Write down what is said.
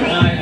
Nice.